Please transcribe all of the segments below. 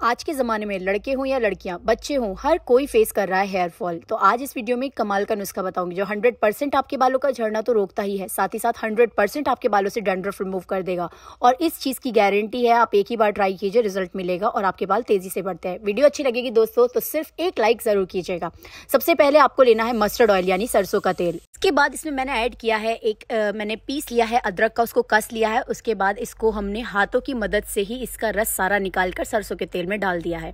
आज के ज़माने में लड़के हों या लड़कियाँ, बच्चे हों, हर कोई फेस कर रहा है हेयर फॉल तो आज इस वीडियो में कमाल का नुस्खा बताऊँगी, जो 100 परसेंट आपके बालों का झड़ना तो रोकता ही है, साथ ही साथ 100 परसेंट आपके बालों से डेंड्रफ रिमूव कर देगा। और इस चीज़ की गारंटी है, आप एक ही बार ट्राई कीजिए रिज़ल्ट मिलेगा और आपके बाल तेज़ी से बढ़ते हैं। वीडियो अच्छी लगेगी दोस्तों तो सिर्फ़ एक लाइक ज़रूर कीजिएगा। सबसे पहले आपको लेना है मस्टर्ड ऑयल यानी सरसों का तेल। इसके बाद इसमें मैंने ऐड किया है एक मैंने पीस लिया है अदरक का, उसको कस लिया है, उसके बाद इसको हमने हाथों की मदद से ही इसका रस सारा निकाल कर सरसों के तेल में डाल दिया है।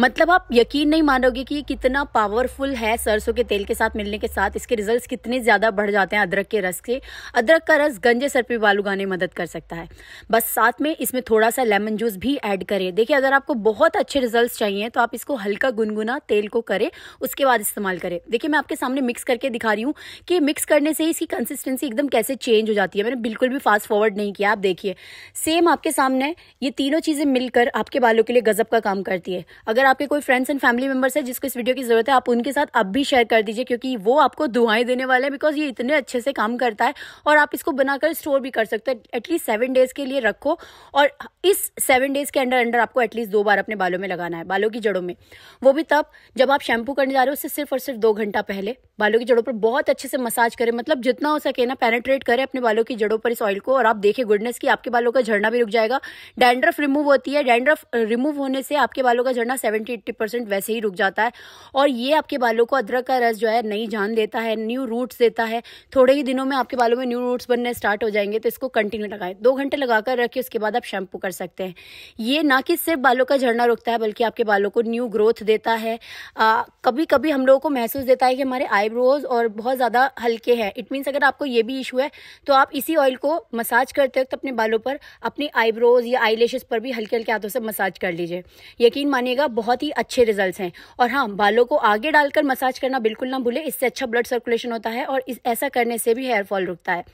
मतलब आप यकीन नहीं मानोगे कि कितना पावरफुल है सरसों के तेल के साथ मिलने के साथ। इसके रिजल्ट्स कितने ज़्यादा बढ़ जाते हैं अदरक के रस के अदरक का रस गंजे सर पे बाल उगाने में मदद कर सकता है। बस साथ में इसमें थोड़ा सा लेमन जूस भी ऐड करें। देखिए, अगर आपको बहुत अच्छे रिज़ल्ट चाहिए तो आप इसको हल्का गुनगुना तेल को करें, उसके बाद इस्तेमाल करें। देखिए, मैं आपके सामने मिक्स करके दिखा रही हूँ कि मिक्स करने से इसकी कंसिस्टेंसी एकदम कैसे चेंज हो जाती है। मैंने बिल्कुल भी फास्ट फॉरवर्ड नहीं किया, आप देखिए। सेम आपके सामने, ये तीनों चीज़ें मिलकर आपके बालों के लिए गजब का काम करती है। अगर आपके कोई फ्रेंड्स एंड फैमिली मेंबर्स है जिसको इस वीडियो की ज़रूरत है, आप उनके साथ अब भी शेयर कर दीजिए, क्योंकि वो आपको दुआएँ देने वाले हैं बिकॉज़ ये इतने अच्छे से काम करता है और आप इसको बनाकर स्टोर भी कर सकते हैं। एटलीस्ट सेवन डेज़ के लिए रखो और इस सेवन डेज़ के अंडर अंडर आपको एटलीस्ट दो बार अपने बालों में लगाना है, बालों की जड़ों में। वो भी तब जब आप शैम्पू करने जा रहे हो, उससे सिर्फ़ और सिर्फ़ दो घंटा पहले बालों की जड़ों पर बहुत अच्छे से मसाज करें। मतलब जितना हो सके ना पेनेट्रेट करें अपने बालों की जड़ों पर इस ऑयल को और आप देखिए गुडनेस की आपके बालों का झड़ना भी रुक जाएगा। डैंड्रफ रिमूव होती है डैंड्रफ रिमूव होने से आपके बालों का झड़ना सेवेंटी एट्टी परसेंट वैसे ही रुक जाता है और ये आपके बालों को अदरक का रस जो है नई जान देता है न्यू रूट्स देता है। थोड़े ही दिनों में आपके बालों में न्यू रूट्स बनने स्टार्ट हो जाएँगे तो इसको कंटिन्यू लगाएँ। दो घंटे लगाकर रखिए, उसके बाद आप शैम्पू कर सकते हैं। ये ना कि सिर्फ़ बालों का झड़ना रुकता है, बल्कि आपके बालों को न्यू ग्रोथ देता है। कभी कभी हम लोगों को महसूस देता है कि हमारे आईब्रोज और बहुत ज़्यादा हल्के हैं। इट मीन्स अगर आपको ये भी इशू है तो आप इसी ऑयल को मसाज करते वक्त अपने बालों पर अपनी आईब्रोज या आई पर भी हल्के हल्के हाथों से मसाज कर लीजिए। यकीन मानिएगा, बहुत ही अच्छे रिज़ल्ट हैं। और हाँ बालों को आगे डालकर मसाज करना बिल्कुल ना भूले, इससे अच्छा ब्लड सर्कुलेशन होता है और ऐसा करने से भी हेयर फॉल रुकता है।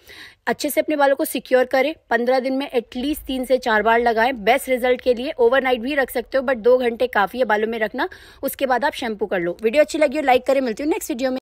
अच्छे से अपने बालों को सिक्योर करें, पंद्रह दिन में एटलीस्ट तीन से चार बार लगाएँ बेस्ट रिज़ल्ट के लिए ओवरनाइट भी रख सकते हो बट दो घंटे काफ़ी है बालों में रखना, उसके बाद आप शैम्पू कर लो। वीडियो अच्छी लगी हो लाइक करें, मिलती हूँ नेक्स्ट वीडियो में।